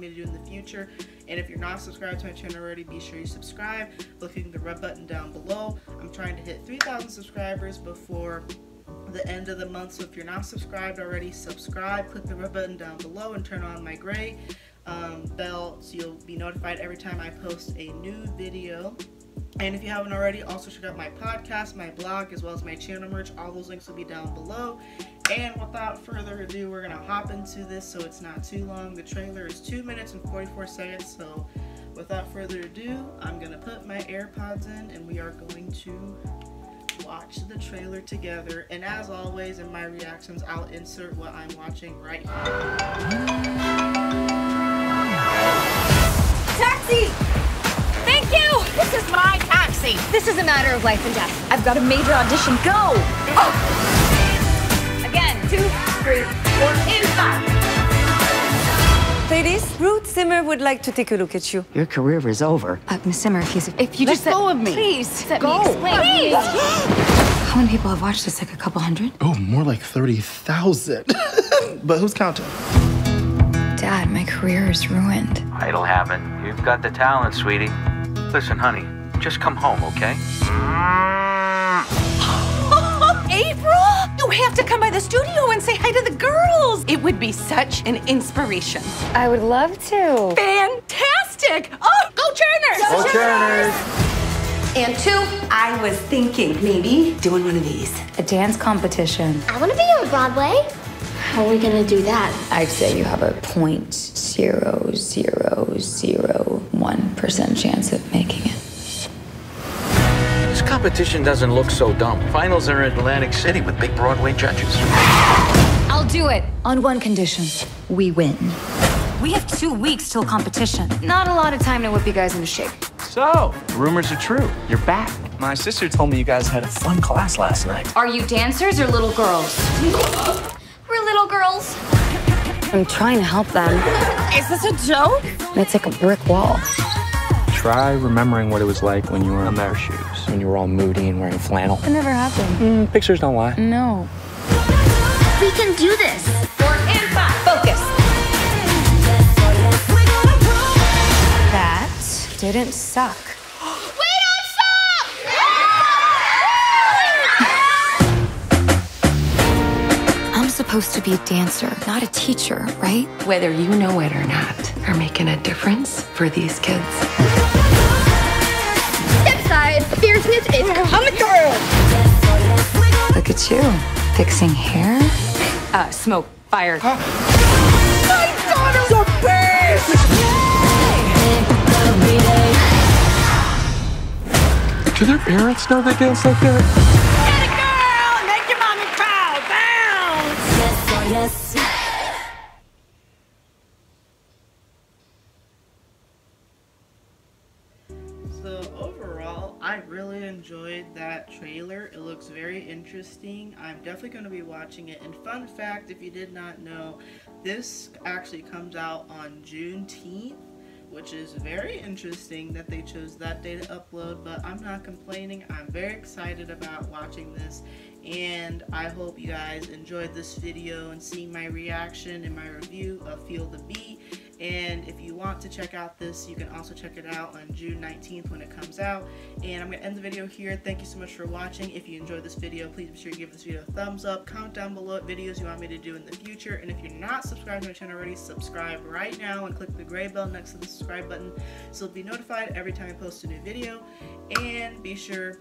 me to do in the future. And if you're not subscribed to my channel already, be sure you subscribe. Clicking the red button down below. I'm trying to hit 3,000 subscribers before the end of the month. So if you're not subscribed already, subscribe. Click the red button down below and turn on my gray um, bell so you'll be notified every time I post a new video. And if you haven't already, also check out my podcast, my blog, as well as my channel merch. All those links will be down below. And without further ado, we're gonna hop into this so it's not too long. The trailer is two minutes and 44 seconds. So without further ado, I'm gonna put my AirPods in and we are going to watch the trailer together. And as always, in my reactions, I'll insert what I'm watching right here. Taxi! Thank you! This is my taxi! This is a matter of life and death. I've got a major audition. Go! Oh! Again, two, three, four, and five. Ladies, Ruth Zimmer would like to take a look at you. Your career is over. Uh, Miss Zimmer, if, he's, if you Let just let- go of me. Please, let Go. me explain. Please! How many people have watched this? Like a couple hundred? Oh, more like 30,000. but who's counting? Dad, my career is ruined. It'll happen. You've got the talent, sweetie. Listen, honey, just come home, okay? April! You have to come by the studio and say hi to the girls. It would be such an inspiration. I would love to. Fantastic! Oh, go Churners! And two, I was thinking maybe doing one of these. A dance competition. I want to be on Broadway. How are we going to do that? I'd say you have a point zero zero zero one percent chance of making it. This competition doesn't look so dumb. Finals are in Atlantic City with big Broadway judges. I'll do it on one condition: we win. We have two weeks till competition. Not a lot of time to whip you guys into shape. So, rumors are true. You're back. My sister told me you guys had a fun class last night. Are you dancers or little girls? We're little girls. I'm trying to help them. Is this a joke? It's like a brick wall. Try remembering what it was like when you were in their shoes, when you were all moody and wearing flannel. It never happened. Mm, pictures don't lie. No. We can do this. Four and five. Focus. That didn't suck. I'm supposed to be a dancer, not a teacher, right? Whether you know it or not, are making a difference for these kids. Step. Fierceness is coming through. Look at you, fixing hair. Uh, smoke, fire. Do their parents know they dance like that? So overall, I really enjoyed that trailer. It looks very interesting. I'm definitely going to be watching it. And fun fact, if you did not know, this actually comes out on Juneteenth, which is very interesting that they chose that day to upload. But I'm not complaining. I'm very excited about watching this. And I hope you guys enjoyed this video and seeing my reaction and my review of Feel the Beat. And if you want to check out this, you can also check it out on June 19th when it comes out. And I'm going to end the video here. Thank you so much for watching. If you enjoyed this video, please be sure to give this video a thumbs up. Comment down below what videos you want me to do in the future. And if you're not subscribed to my channel already, subscribe right now and click the gray bell next to the subscribe button so you'll be notified every time I post a new video. And be sure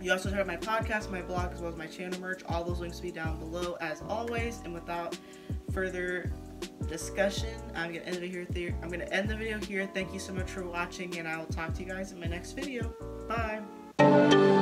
you also check out my podcast, my blog, as well as my channel merch. All those links will be down below as always. And without further discussion, I'm gonna end the video here. I'm gonna end the video here. Thank you so much for watching, and I will talk to you guys in my next video. Bye.